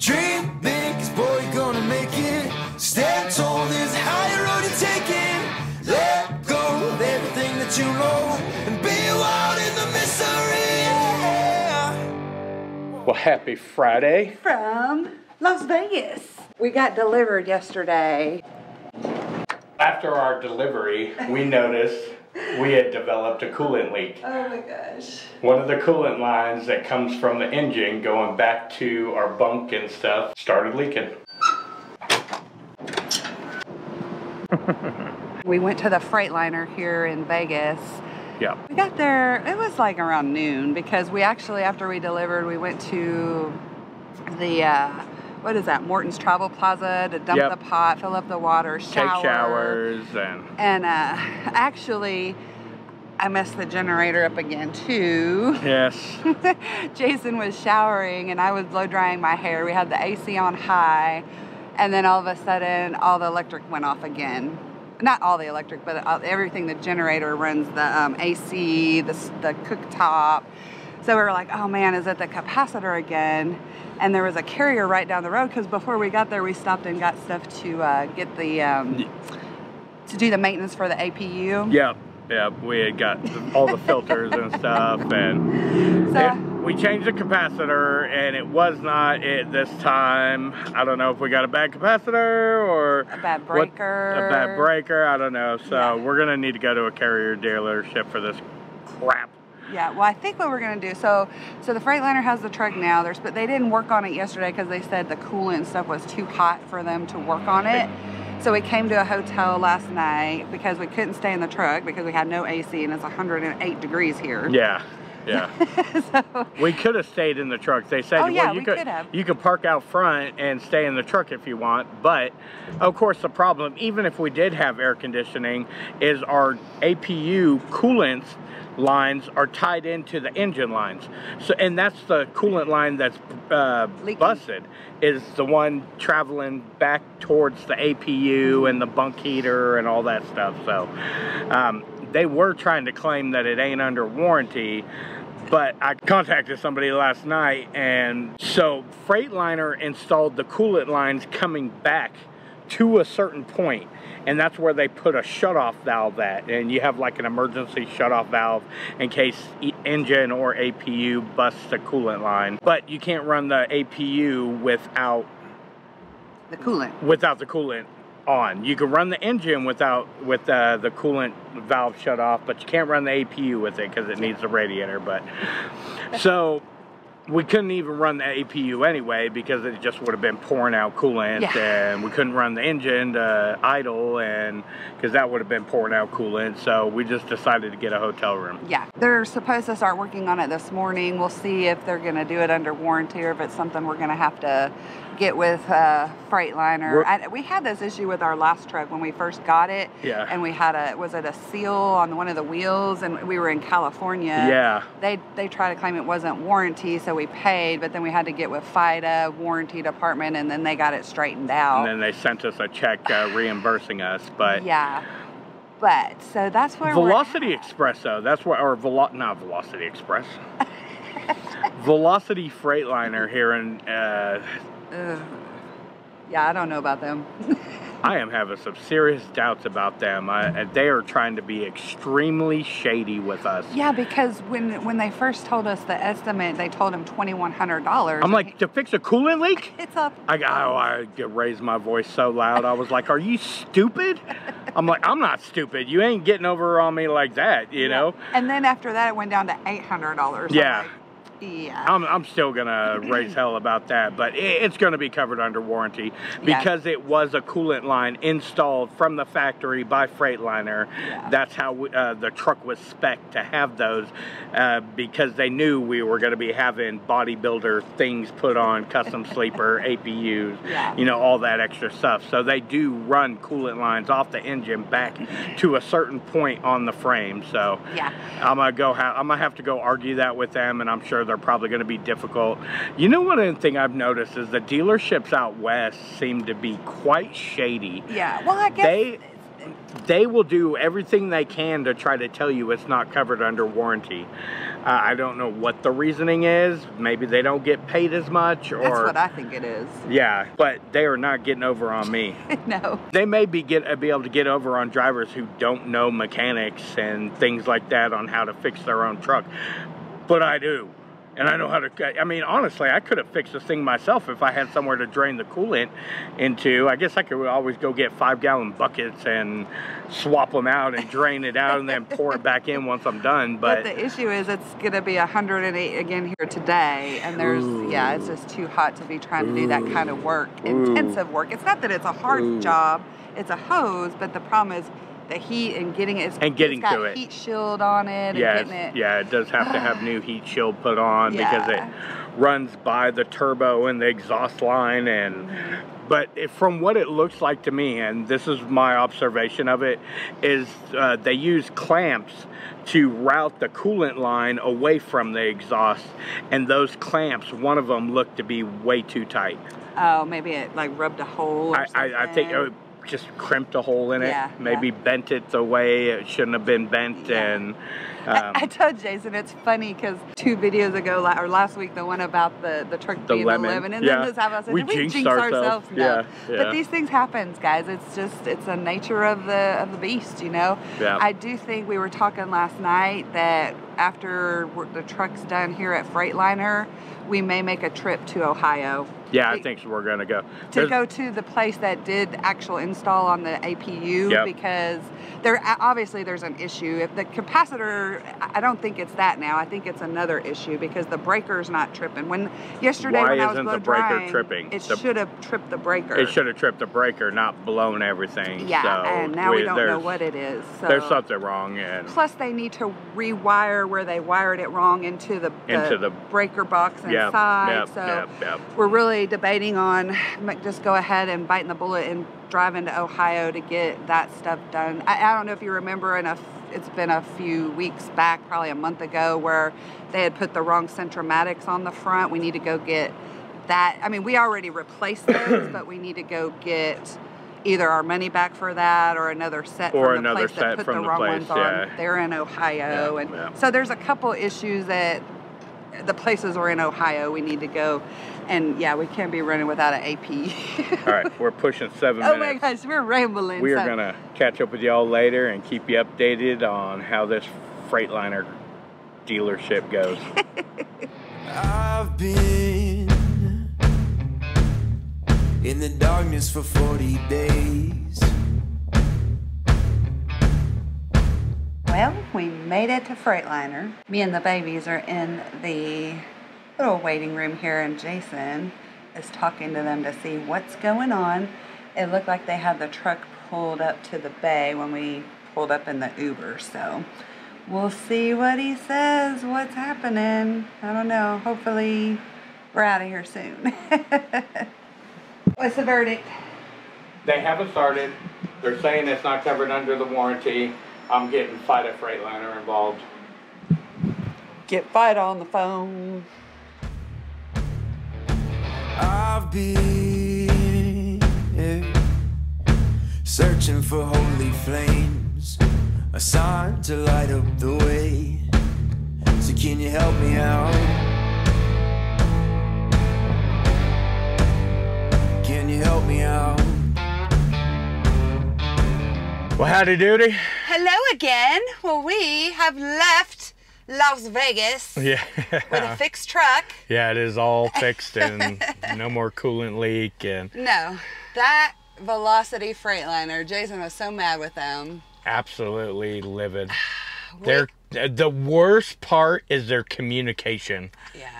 Dream big, 'cause boy, you're gonna make it. Stand tall, there's a higher road you're taking. Let go of everything that you know and be wild in the mystery. Yeah. Well, happy Friday. from Las Vegas. We got delivered yesterday. After our delivery, we noticed we had developed a coolant leak. Oh my gosh. One of the coolant lines that comes from the engine going back to our bunk and stuff started leaking. We went to the Freightliner here in Vegas. Yeah. We got there, it was like around noon because we actually, after we delivered, we went to the, uh, what is that, Morton's Travel Plaza to dump Yep. the pot, fill up the water, shower. Take showers and And uh, actually, I messed the generator up again too. yes. Jason was showering and I was blow drying my hair. We had the AC on high, and then all of a sudden, all the electric went off again. Not all the electric, but everything. The generator runs the um, AC, the, the cooktop. So we were like, oh man, is it the capacitor again? And there was a carrier right down the road because before we got there, we stopped and got stuff to uh, get the um, to do the maintenance for the APU. Yep. Yep. We had got all the filters and stuff and So it- we changed the capacitor and it was not it this time. I don't know if we got a bad capacitor or a bad what- breaker. a bad breaker. I don't know. So Yeah. we're gonna need to go to a carrier dealership for this crap. Yeah, well, I think what we're gonna do. So, so the Freightliner has the truck now. There's, but they didn't work on it yesterday because they said the coolant and stuff was too hot for them to work on it. So we came to a hotel last night because we couldn't stay in the truck because we had no AC and it's 108 degrees here. Yeah. Yeah. so, We could have stayed in the truck. They said, Oh, well, yeah, you we could, could have. you could park out front and stay in the truck if you want. But of course, the problem, even if we did have air conditioning, is our APU coolants lines are tied into the engine lines. So, and that's the coolant line that's uh, busted. Is the one traveling back towards the APU and the bunk heater and all that stuff. So, um, they were trying to claim that it ain't under warranty. But I contacted somebody last night, and so Freightliner installed the coolant lines coming back to a certain point, and that's where they put a shutoff valve at. And you have like an emergency shutoff valve in case e- engine or APU busts the coolant line. But you can't run the APU without the coolant. without the coolant on. You can run the engine without with uh, the coolant valve shut off, but you can't run the APU with it because it needs the radiator. But so we couldn't even run the APU anyway because it just would have been pouring out coolant, Yeah. and we couldn't run the engine to idle, and because that would have been pouring out coolant. So we just decided to get a hotel room. Yeah, they're supposed to start working on it this morning. We'll see if they're going to do it under warranty or if it's something we're going to have to get with uh, Freightliner. I, we had this issue with our last truck when we first got it. Yeah. And we had a was it a seal on one of the wheels, and we were in California. Yeah. They they tried to claim it wasn't warranty, so we paid, but then we had to get with Fyda warranty department, and then they got it straightened out. And then they sent us a check uh, reimbursing us, but yeah. But so that's where we're Velocity. Express, though. That's what, or Velo, not Velocity Express. Velocity Freightliner here in, uh, Ugh. Yeah, I don't know about them. I am having some serious doubts about them. I, they are trying to be extremely shady with us. Yeah, because when when they first told us the estimate, they told him twenty one hundred dollars. I'm like, to fix a coolant leak? it's up. I, oh, I raised my voice so loud. I was like, "Are you stupid?" I'm like, "I'm not stupid. You ain't getting over on me like that, you know." And then after that, it went down to eight hundred dollars. Yeah. Yeah. I'm, I'm still gonna raise hell about that, but it, it's gonna be covered under warranty Yeah. because it was a coolant line installed from the factory by Freightliner. Yeah. That's how we, uh, the truck was spec to have those uh, because they knew we were gonna be having bodybuilder things put on, custom sleeper, APUs, Yeah. you know, all that extra stuff. So they do run coolant lines off the engine back to a certain point on the frame. So Yeah. I'm gonna go. Ha- I'm gonna have to go argue that with them, and I'm sure they're probably gonna be difficult. You know, one thing I've noticed is the dealerships out west seem to be quite shady. Yeah. Well, I guess They they will do everything they can to try to tell you it's not covered under warranty. Uh, I don't know what the reasoning is. Maybe they don't get paid as much, or That's what I think it is. yeah, but they are not getting over on me. no. They may be get be able to get over on drivers who don't know mechanics and things like that on how to fix their own truck, but I do. And I know how to. I mean, honestly, I could have fixed this thing myself if I had somewhere to drain the coolant into. I guess I could always go get five gallon buckets and swap them out and drain it out and then pour it back in once I'm done. But, But, the issue is it's going to be 108 again here today. And there's, yeah, it's just too hot to be trying to do that kind of work, intensive work. It's not that it's a hard Ooh. job, it's a hose, but the problem is the heat and getting it. And getting to it. heat shield on it yeah, and getting it. yeah, it does have to have new heat shield put on because it runs by the turbo and the exhaust line and. But it, from what it looks like to me, and this is my observation of it, is uh, they use clamps to route the coolant line away from the exhaust, and those clamps, one of them looked to be way too tight. Oh, maybe it like rubbed a hole or I, I, I think something. Just crimped a hole in it. Yeah, Maybe yeah. bent it the way it shouldn't have been bent, Yeah. and I, um, I told Jason it's funny because two videos ago, or last week, the one about the, the truck The being lemon, a lemon, and then this happened. I said, We we jinxed jinx ourselves. ourselves? No. Yeah, yeah. But these things happen, guys. It's just it's a nature of the of the beast, you know. Yeah. I do think we were talking last night that after the truck's done here at Freightliner, we may make a trip to Ohio. yeah, I think we're gonna go. to There's- go to the place that did actual install on the APU Yep. because there obviously there's an issue. If the capacitor, I don't think it's that now. I think it's another issue because the breaker's not tripping. When yesterday Why when I was blow the breaker drying, tripping? it The- should have tripped the breaker. It should have tripped the breaker, not blown everything. Yeah, so and now we, don't know what it is. So. There's something wrong, and Plus, they need to rewire where they wired it wrong into the, Into the- breaker box inside. yep, so yep, yep. we're really debating on just go ahead and biting the bullet and drive into Ohio to get that stuff done. I, I don't know if you remember, f- it's been a few weeks back, probably a month ago, where they had put the wrong Centramatics on the front. We need to go get that. I mean, we already replaced those, but we need to go get either our money back for that or another set Or from the another place set that put from the the wrong place, ones on. yeah. They're in Ohio, Yeah, and yeah. so there's a couple issues that the places are in Ohio. We need to go, and yeah, we can't be running without an AP. all right, we're pushing seven oh my minutes. gosh, we're rambling. We are so- gonna catch up with y'all later and keep you updated on how this Freightliner dealership goes. I've been in the darkness for 40 days. Well, we made it to Freightliner. Me and the babies are in the little waiting room here, and Jason is talking to them to see what's going on. It looked like they had the truck pulled up to the bay when we pulled up in the Uber, so we'll see what he says, what's happening. I don't know. Hopefully, we're out of here soon. what's the verdict? they haven't started. They're saying it's not covered under the warranty. I'm getting Fyda Freightliner involved. Get fight on the phone. I've been searching for holy flames, a sign to light up the way. So can you help me out? You help me out? Well, howdy doody. Hello again. Well, we have left Las Vegas Yeah. with a fixed truck. yeah, it is all fixed and no more coolant leak and No, that Velocity Freightliner, Jason was so mad with them. absolutely livid. Their the worst part is their communication. Yeah.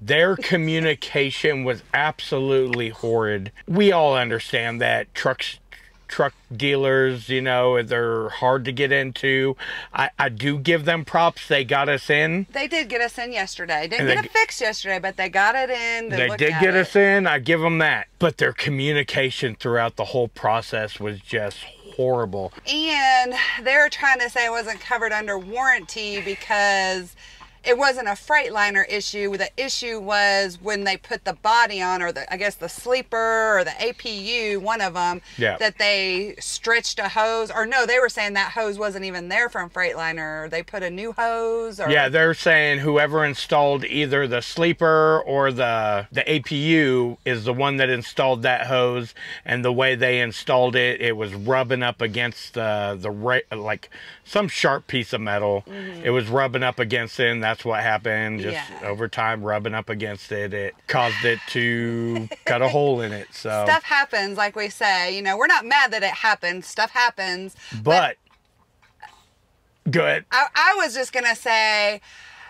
Their communication was absolutely horrid. We all understand that trucks truck dealers, you know, they're hard to get into. I, I do give them props. They got us in. They did get us in yesterday. Didn't And get they- it fixed yesterday, but they got it in. to They did get it. us in. I give them that. But their communication throughout the whole process was just horrible. And they're trying to say it wasn't covered under warranty because it wasn't a Freightliner issue. The issue was when they put the body on, or the I guess the sleeper or the APU, one of them, Yeah. that they stretched a hose, or no, they were saying that hose wasn't even there from Freightliner. They put a new hose, or Yeah, they're saying whoever installed either the sleeper or the the APU is the one that installed that hose, and the way they installed it, it was rubbing up against the the like some sharp piece of metal. Mm-hmm. It was rubbing up against it, and that's what happened. Just. Yeah. over time, rubbing up against it, it caused it to cut a hole in it. So, stuff happens, like we say. You know, we're not mad that it happened. Stuff happens. but good. I, I was just gonna say,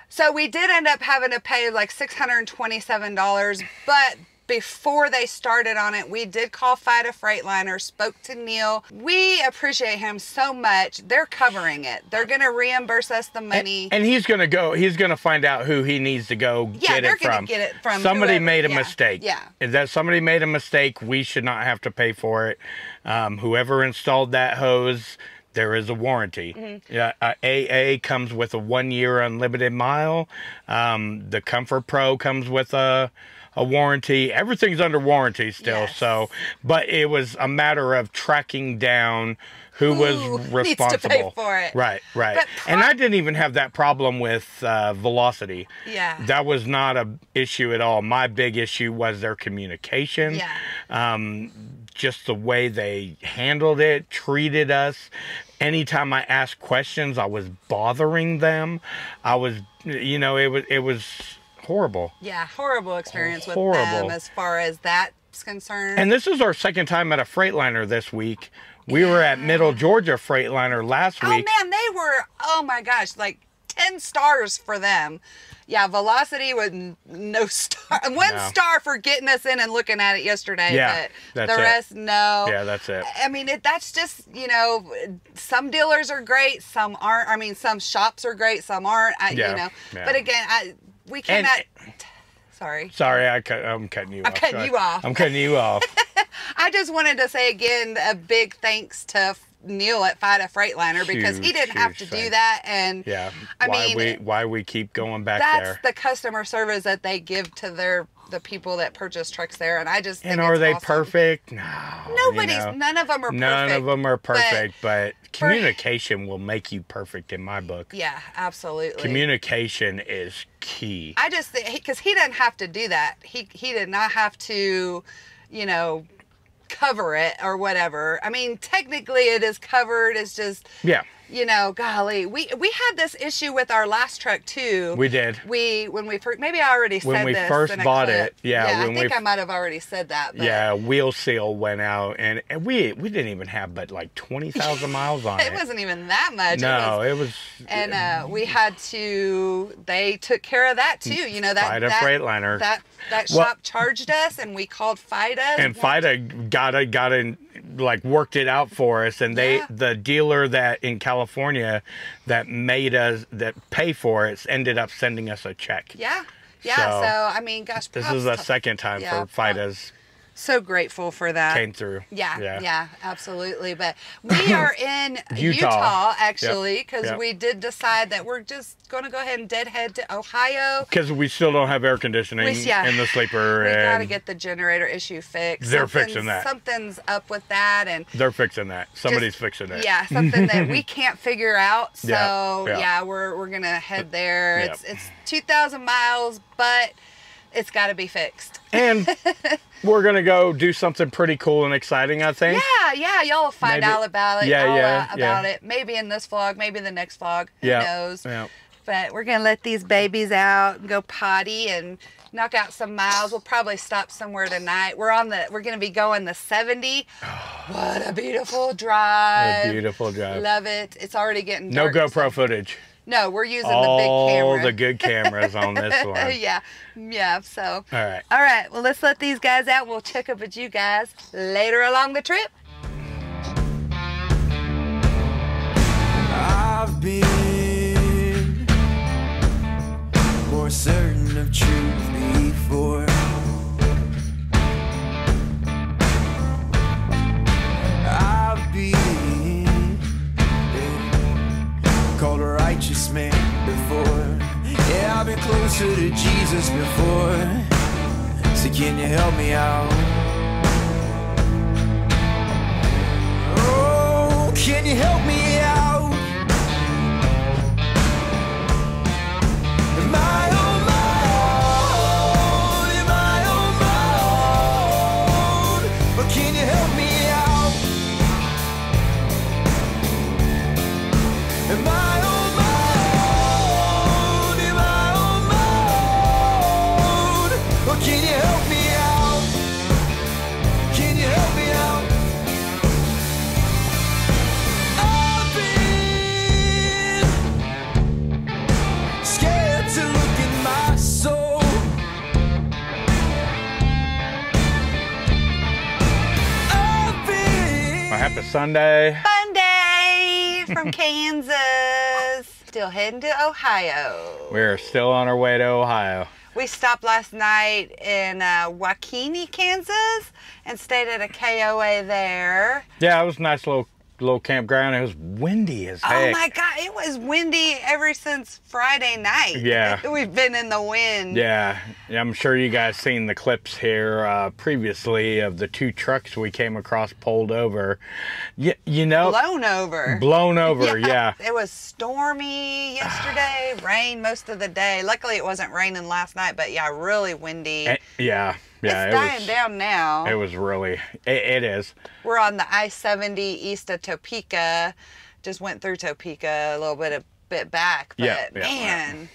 so we did end up having to pay like six hundred and twenty-seven dollars, but before they started on it, we did call Fyda Freightliner, spoke to Neil. We appreciate him so much. They're covering it. They're gonna reimburse us the money. And he's gonna go. He's gonna find out who he needs to go Yeah, get they're it gonna from. get it from somebody whoever- made a yeah, mistake. yeah. If that somebody made a mistake, we should not have to pay for it. Um, whoever installed that hose, there is a warranty. Mm-hmm. Yeah, uh, AA comes with a one-year unlimited mile. Um, the Comfort Pro comes with a a warranty. Everything's under warranty still. Yes. So, but it was a matter of tracking down who Who was needs to pay responsible for it. Right, right. And I didn't even have that problem with uh, velocity. Yeah. That was not a issue at all. My big issue was their communication. Yeah. Um, just the way they handled it, treated us. Anytime I asked questions, I was bothering them. I was, you know, it was it was horrible. yeah, horrible experience with Horrible. them as far as that's concerned. And this is our second time at a Freightliner this week. We were at Middle Georgia Freightliner last oh, week. Oh man, they were oh my gosh, like 10 stars for them. Yeah, Velocity with no star. One No. star for getting us in and looking at it yesterday, Yeah, but the it. rest no. Yeah, that's it. I mean, it, that's just, you know, some dealers are great, some aren't. I mean, some shops are great, some aren't. I, Yeah, you know. yeah. But again, I we And- cannot Sorry. Sorry, I cut, I'm cutting you I'm off. cutting Sorry. you off. I'm cutting you off. I just wanted to say again a big thanks to Neil at Fyda Freightliner because he didn't have to huge do that and Yeah. I why mean, we why we keep going back that's there. the customer service that they give to their the people that purchase trucks there and i just think and are they awesome. perfect? No. you nobody's know. none of them are None perfect of them are perfect, but, for- communication will make you perfect in my book. yeah absolutely Communication is key. i just because he didn't have to do that he he did not have to you know cover it or whatever i mean technically it is covered it's just yeah, you know, golly, we we had this issue with our last truck too. we did. we when we first maybe I already said When we this first bought it, yeah, I when think we- I might have already said that. But Yeah, wheel seal went out, and, and we we didn't even have but like twenty thousand miles on it. it wasn't even that much. no, it was, it was. and uh, we had to. They took care of that too. You know that Fyda that Freightliner. that that Well- shop charged us, and we called Fyda. and Fyda got it, got in, like worked it out for us, and they Yeah. the dealer that in California that made us that pay for it ended up sending us a check. Yeah, yeah. So, So, I mean, gosh, This is the second time yeah, for Fyda's So grateful for that. came through. Yeah, yeah, absolutely. But we are in Utah. Utah, actually, because Yep. we did decide that we're just going to go ahead and deadhead to Ohio. Because we still don't have air conditioning We- yeah. in the sleeper, We got to get the generator issue fixed. They're Something's- fixing that. Something's up with that, and they're fixing that. Somebody's just- fixing it. Yeah, something that we can't figure out. So Yeah, yeah, yeah. we're we're gonna head there. Yeah. It's it's two thousand miles, but it's got to be fixed. And we're gonna go do something pretty cool and exciting. I think. Yeah, yeah, y'all will find Maybe- out about it. Yeah, all, yeah, uh, about yeah. it. Maybe in this vlog, maybe the next vlog. Who Yeah, knows? yeah. But we're gonna let these babies out and go potty and knock out some miles. We'll probably stop somewhere tonight. We're on the. We're gonna be going the 70. what a beautiful drive. A beautiful drive. Love it. It's already getting No. GoPro footage. No, we're using All the big camera. All the good cameras on this one. yeah, yeah. So. All right. All right. Well, let's let these guys out. We'll check up with you guys later along the trip. I've been more certain of truth Sunday. Sunday from Kansas. Still heading to Ohio. We're still on our way to Ohio. We stopped last night in uh, WaKeeney, Kansas, and stayed at a KOA there. Yeah, it was a nice little little campground. It was windy as heck. Oh my God, it was windy ever since Friday night. Yeah. We've been in the wind. Yeah, yeah, I'm sure you guys seen the clips here uh, previously of the two trucks we came across pulled over. You, you know, Blown over. blown over. yeah. It was stormy yesterday, rain most of the day. Luckily, it wasn't raining last night, but yeah, really windy. Eh, yeah, yeah. it's it dying was, down now. It was really. It, it is. We're on the I 70 east of Topeka. Just went through Topeka a little bit a bit back. But Yeah, yeah, man,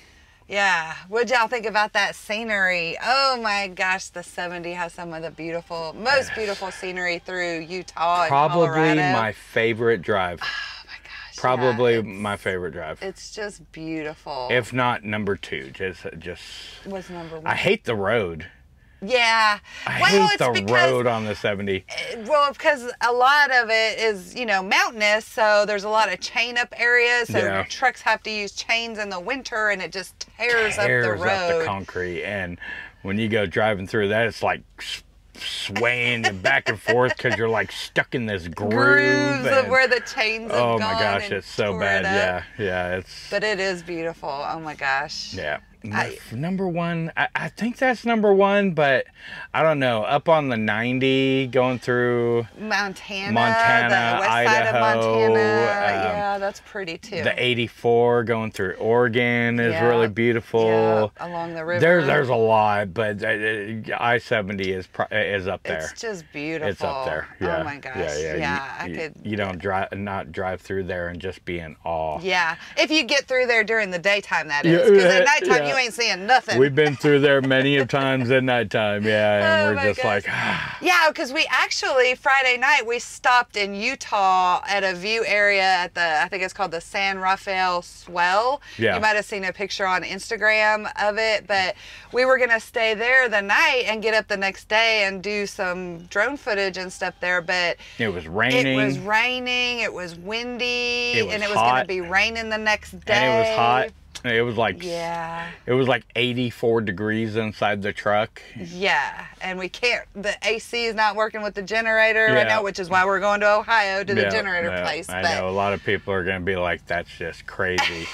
yeah. What'd y'all think about that scenery? Oh my gosh, the 70 has some of the beautiful, most beautiful scenery through Utah Probably Colorado. my favorite drive. oh my gosh. yeah, Probably it's- my favorite drive. It's just beautiful. If not number two, just just. was number one. I hate the road. Yeah. I well, hate it's the because road on the 70. Uh, well, because a lot of it is, you know, mountainous, so there's a lot of chain up areas. So Yeah. trucks have to use chains in the winter, and it just tears, tears up the up the road. concrete and when you go driving through that it's like swaying and back and forth because you're like stuck in this groove Grooves of where the chains oh my gosh it's so bad it yeah yeah it's But it is beautiful. Oh my gosh. yeah I- number one I, I think that's number one but i don't know up on the 90 going through Montana, Montana, the west side of Idaho, Montana. um, yeah, that's pretty too. the 84 going through oregon is Yeah, really beautiful yeah, along the river. there, there's a lot, but uh, I seventy is is up there. It's just beautiful. It's up there. Yeah. Oh my gosh. Yeah, yeah. Yeah, you, I could. You don't drive, not drive through there and just be in awe. Yeah, if you get through there during the daytime, that Yeah. Because at nighttime, yeah. You ain't seeing nothing. We've been through there many of times at nighttime, yeah, and Oh we're just gosh. like, ah, Yeah, because we actually Friday night we stopped in Utah at a view area at the I think it's called the San Rafael Swell. Yeah. You might have seen a picture on Instagram of it, but we were gonna stay there the night and get up the next day and do some drone footage and stuff there. But it was raining, it was raining, it was windy, It was and it was gonna be raining the next day. and it was hot. It was like, Yeah. it was like 84 degrees inside the truck. Yeah, and we can't. The AC is not working with the generator right now, which is why we're going to Ohio to the generator yeah, place. I but know a lot of people are going to be like, "That's just crazy."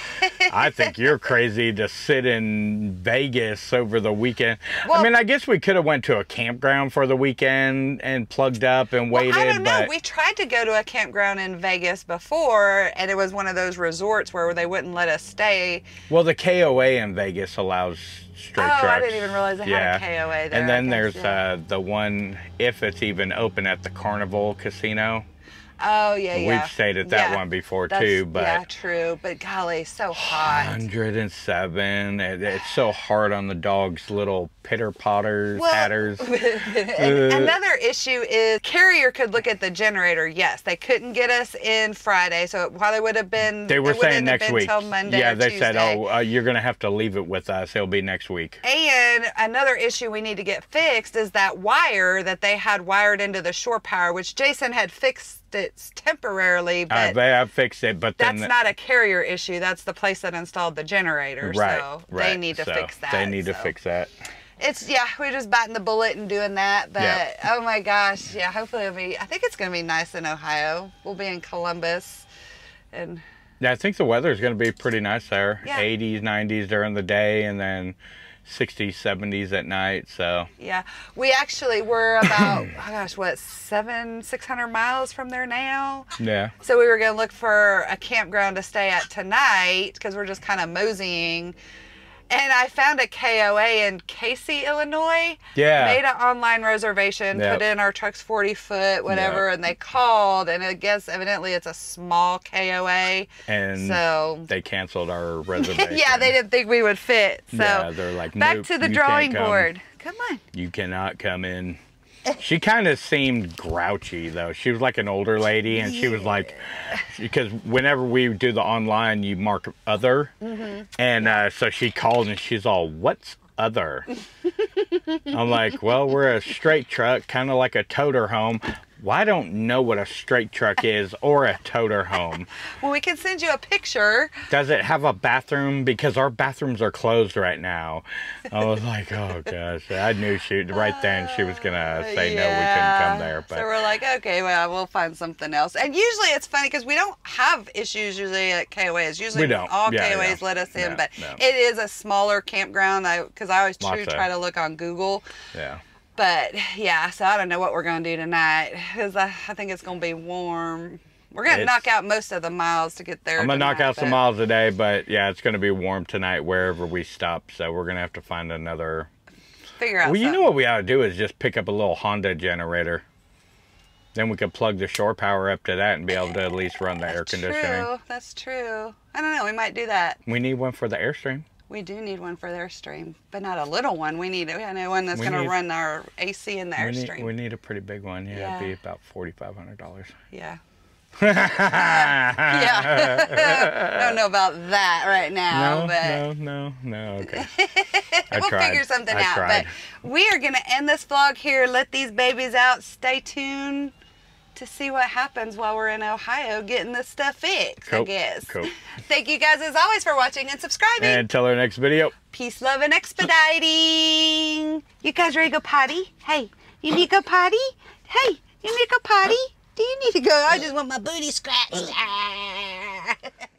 I think you're crazy to sit in Vegas over the weekend. I mean, I guess we could have went to a campground for the weekend and plugged up and well, waited, I don't know. but We tried to go to a campground in Vegas before, and it was one of those resorts where they wouldn't let us stay. Well, the KOA in Vegas allows straight Oh, I trucks. didn't even realize they had a KOA there, And then I there's yeah. uh, the one, if it's even open at the Carnival Casino. Oh yeah, We've yeah. stayed at that Yeah. one before, That's- too, but- yeah, true. But golly, so hot. 107. It, it's so hard on the dog's little pitter potters, Well, Uh, another issue is carrier could look at the generator. Yes, they couldn't get us in Friday, so it probably would have been. They were saying next been week. Till Monday yeah, they said, "Oh, uh, you're gonna have to leave it with us. It'll be next week." And another issue we need to get fixed is that wire that they had wired into the shore power, which Jason had fixed it temporarily, Uh, but they have fixed it, but that's not a carrier issue. That's the place that installed the generator. right, so right. they need to So fix that. They need to fix that. It's yeah, we're just biting the bullet and doing that. But Yeah. oh my gosh, yeah. Hopefully it'll be. I think it's gonna be nice in Ohio. We'll be in Columbus, and Yeah, I think the weather is going to be pretty nice there. Yeah. 80s, 90s during the day, and then 60s, 70s at night. So Yeah, we actually were about oh gosh, what seven, six hundred miles from there now. yeah, So we were gonna look for a campground to stay at tonight because we're just kind of moseying. And I found a KOA in Casey, Illinois. Yeah. Made an online reservation, Yep. put in our truck's 40 foot, whatever, Yep. and they called. And I guess evidently it's a small KOA. and So. they canceled our reservation. yeah, they didn't think we would fit. So Yeah, they're like, back to the drawing come." board. Come on. You cannot come in. She kind of seemed grouchy though. She was like an older lady, and she was like, because whenever we do the online, you mark other, Mm-hmm. and uh, so she called and she's all, "What's other?" I'm like, "Well, we're a straight truck, kind of like a toter home." Well, I don't know what a straight truck is or a toter home. Well, we can send you a picture. Does it have a bathroom? Because our bathrooms are closed right now. I was like, oh gosh. I knew she right then she was gonna uh, say no, we couldn't come there. So But we're like, okay, well, we'll find something else. And usually it's funny because we don't have issues usually at KOAs. Usually We don't. all Yeah, KOAs yeah. let us in, No, but no. it is a smaller campground. I because I always try to look on Google. yeah. But yeah, so I don't know what we're gonna do tonight because I, I think it's gonna be warm. We're gonna It's- knock out most of the miles to get there. I'm gonna knock tonight, out some miles a day, but yeah, it's gonna be warm tonight wherever we stop. So we're gonna have to find another. Figure out. Well, you know what we ought to do is just pick up a little Honda generator. Then we could plug the shore power up to that and be able to at least run the air conditioning. True, that's true. I don't know. We might do that. We need one for the Airstream. We do need one for the Airstream, but not a little one. We need we one that's going to run our AC in the We Airstream. need, we need a pretty big one. Yeah, Yeah. it'd be about forty five hundred dollars. yeah. yeah. Don't know about that right now, No, but no, no, no. Okay. We'll tried. figure something I out. tried. But we are going to end this vlog here. Let these babies out. Stay tuned to see what happens while we're in Ohio getting this stuff fixed, I guess. cool. Thank you guys as always for watching and subscribing. And until our next video. Peace, love, and expediting. You guys ready to go potty? Hey, you need to go potty? Hey, you need to go potty? Do you need to go? I just want my booty scratched.